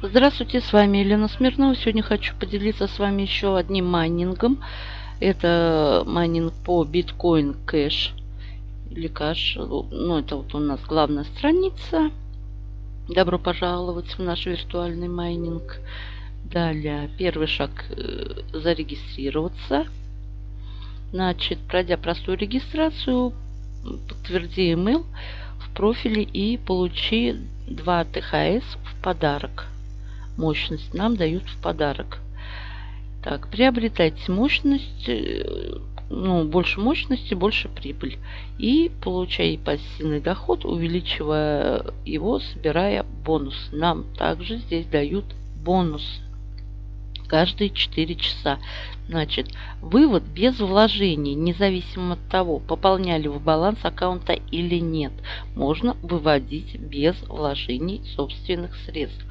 Здравствуйте, с вами Елена Смирнова. Сегодня хочу поделиться с вами еще одним майнингом. Это майнинг по Bitcoin Cash или кэш. Ну, это вот у нас главная страница. Добро пожаловать в наш виртуальный майнинг. Далее, первый шаг э, зарегистрироваться. Значит, пройдя простую регистрацию, подтверди email в профиле и получи 2 ТХС в подарок мощность нам дают в подарок. Так, приобретайте мощность, э, ну, больше мощности, больше прибыль. И получай пассивный доход, увеличивая его, собирая бонус. Нам также здесь дают бонус каждые 4 часа. Значит, вывод без вложений, независимо от того, пополняли вы баланс аккаунта или нет, можно выводить без вложений собственных средств.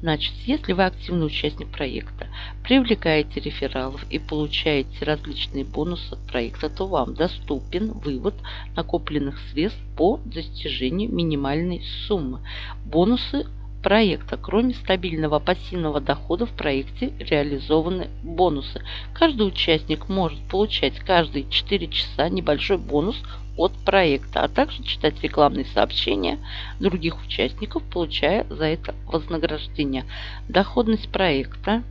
Значит, если вы активный участник проекта, привлекаете рефералов и получаете различные бонусы от проекта, то вам доступен вывод накопленных средств по достижению минимальной суммы. Бонусы проекта. Кроме стабильного пассивного дохода в проекте реализованы бонусы. Каждый участник может получать каждые 4 часа небольшой бонус от проекта, а также читать рекламные сообщения других участников, получая за это вознаграждение. Доходность проекта.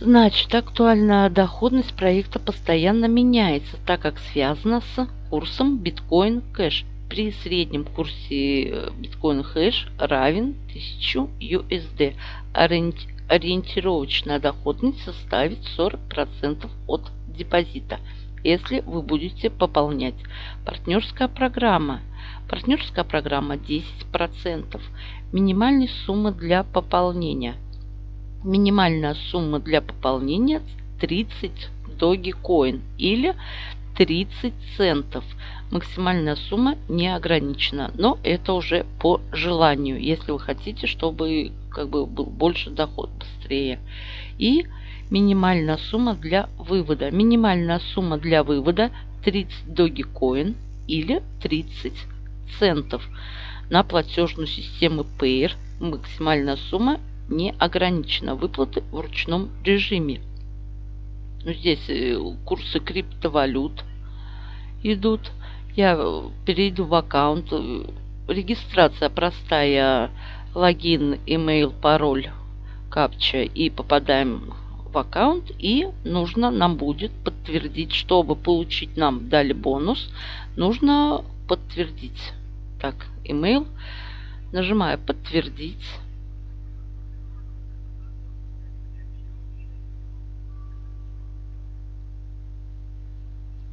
Значит, актуальная доходность проекта постоянно меняется, так как связана с курсом биткоин кэш. При среднем курсе э, биткоин хэш равен 1000 USD. Ориентировочная доходность составит 40% от депозита если вы будете пополнять. Партнерская программа. Партнерская программа 10%. Минимальная сумма для пополнения. Минимальная сумма для пополнения 30 Dogecoin или 30 центов. Максимальная сумма не ограничена, но это уже по желанию, если вы хотите, чтобы как бы был больше доход быстрее. И Минимальная сумма для вывода. Минимальная сумма для вывода 30 Dogecoin или 30 центов. На платежную систему Payer максимальная сумма не ограничена. Выплаты в ручном режиме. Ну, здесь э, курсы криптовалют идут. Я э, перейду в аккаунт. Регистрация простая. Логин, email, пароль, капча и попадаем в аккаунт и нужно нам будет подтвердить, чтобы получить нам дали бонус, нужно подтвердить. Так, email. Нажимаю подтвердить.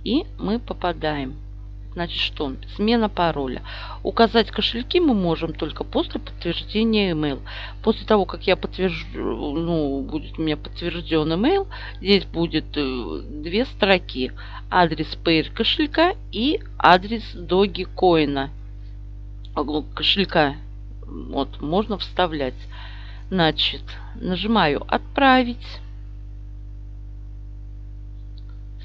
И мы попадаем Значит, что? Смена пароля. Указать кошельки мы можем только после подтверждения email. После того, как я подтвержу, ну, будет у меня подтвержден email, здесь будет э, две строки. Адрес Payer кошелька и адрес Dogecoin. Кошелька вот, можно вставлять. Значит, нажимаю «Отправить»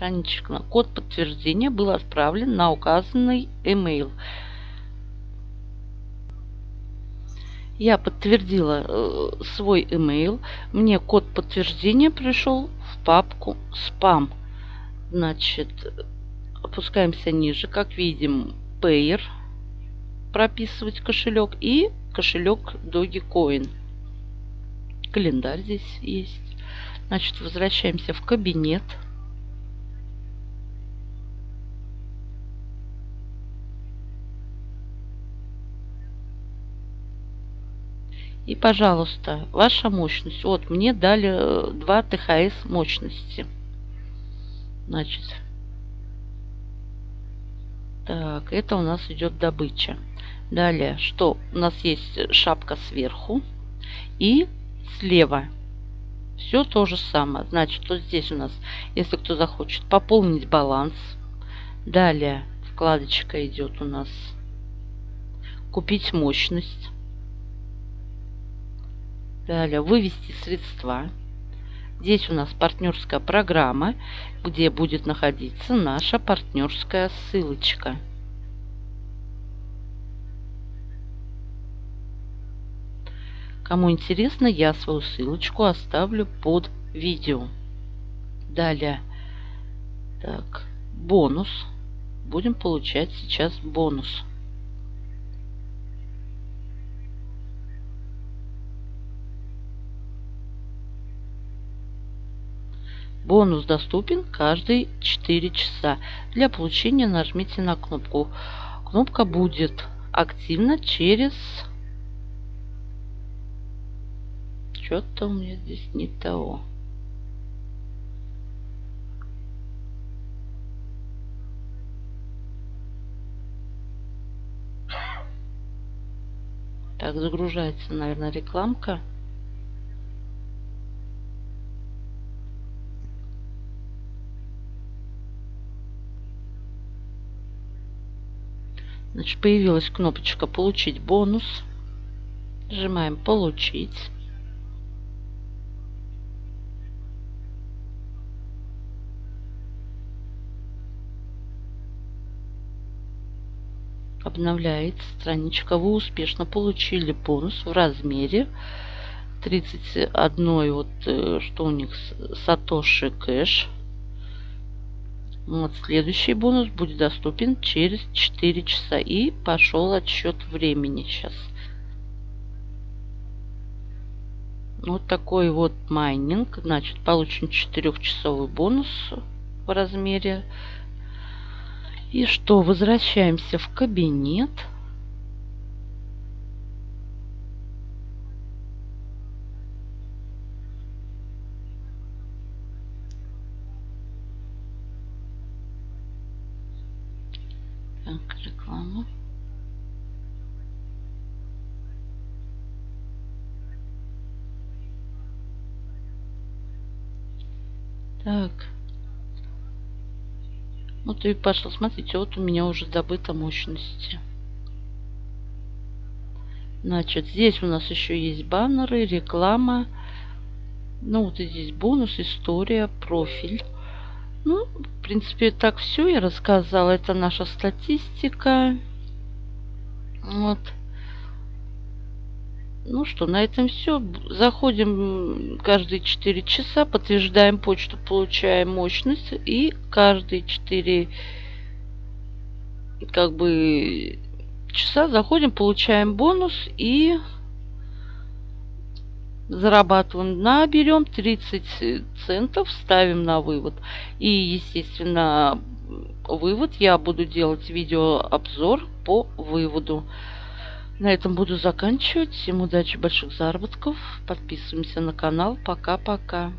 страничка. Код подтверждения был отправлен на указанный email. Я подтвердила э, свой email. Мне код подтверждения пришел в папку спам. Значит, опускаемся ниже. Как видим, Payer прописывать кошелек и кошелек Dogecoin. Календарь здесь есть. Значит, возвращаемся в кабинет. И, пожалуйста, ваша мощность. Вот, мне дали 2 э, ТХС мощности. Значит, так, это у нас идет добыча. Далее, что? У нас есть шапка сверху и слева. Все то же самое. Значит, вот здесь у нас, если кто захочет пополнить баланс. Далее, вкладочка идет у нас купить мощность. Далее вывести средства. Здесь у нас партнерская программа, где будет находиться наша партнерская ссылочка. Кому интересно, я свою ссылочку оставлю под видео. Далее. Так, бонус. Будем получать сейчас бонус. Бонус доступен каждые 4 часа. Для получения нажмите на кнопку. Кнопка будет активна через... Что-то у меня здесь не того. Так, загружается, наверное, рекламка. Значит, появилась кнопочка «Получить бонус». Нажимаем «Получить». Обновляется страничка. Вы успешно получили бонус в размере 31, вот э, что у них, Сатоши Кэш. Вот следующий бонус будет доступен через 4 часа. И пошел отсчет времени сейчас. Вот такой вот майнинг. Значит, получен 4-часовый бонус в размере. И что, возвращаемся в кабинет. Так, реклама. Так. Вот и пошел. Смотрите, вот у меня уже добыта мощности. Значит, здесь у нас еще есть баннеры, реклама. Ну, вот и здесь бонус, история, профиль. Ну, в принципе, так все я рассказала. Это наша статистика. Вот. Ну что, на этом все. Заходим каждые 4 часа, подтверждаем почту, получаем мощность. И каждые 4 как бы часа заходим, получаем бонус и зарабатываем. Наберем 30 центов, ставим на вывод. И, естественно, вывод я буду делать видеообзор по выводу. На этом буду заканчивать. Всем удачи, больших заработков. Подписываемся на канал. Пока-пока.